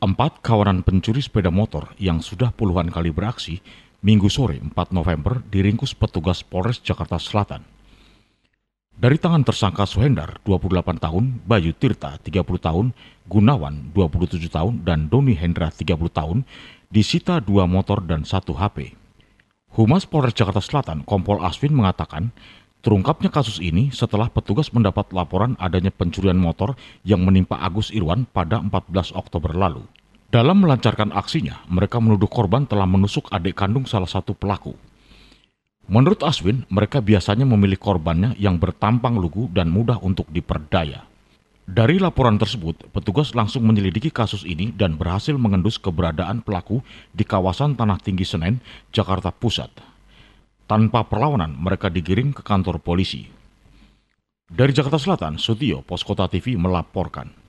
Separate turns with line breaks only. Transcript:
Empat kawanan pencuri sepeda motor yang sudah puluhan kali beraksi Minggu sore 4 November diringkus petugas Polres Jakarta Selatan. Dari tangan tersangka Suhendar, 28 tahun, Bayu Tirta, 30 tahun, Gunawan, 27 tahun, dan Doni Hendra, 30 tahun, disita dua motor dan satu HP. Humas Polres Jakarta Selatan, Kompol Aswin mengatakan, terungkapnya kasus ini setelah petugas mendapat laporan adanya pencurian motor yang menimpa Agus Irwan pada 14 Oktober lalu. Dalam melancarkan aksinya, mereka menuduh korban telah menusuk adik kandung salah satu pelaku. Menurut Aswin, mereka biasanya memilih korbannya yang bertampang lugu dan mudah untuk diperdaya. Dari laporan tersebut, petugas langsung menyelidiki kasus ini dan berhasil mengendus keberadaan pelaku di kawasan Tanah Tinggi Senen, Jakarta Pusat. Tanpa perlawanan, mereka digiring ke kantor polisi. Dari Jakarta Selatan, Sutio, Poskota TV melaporkan.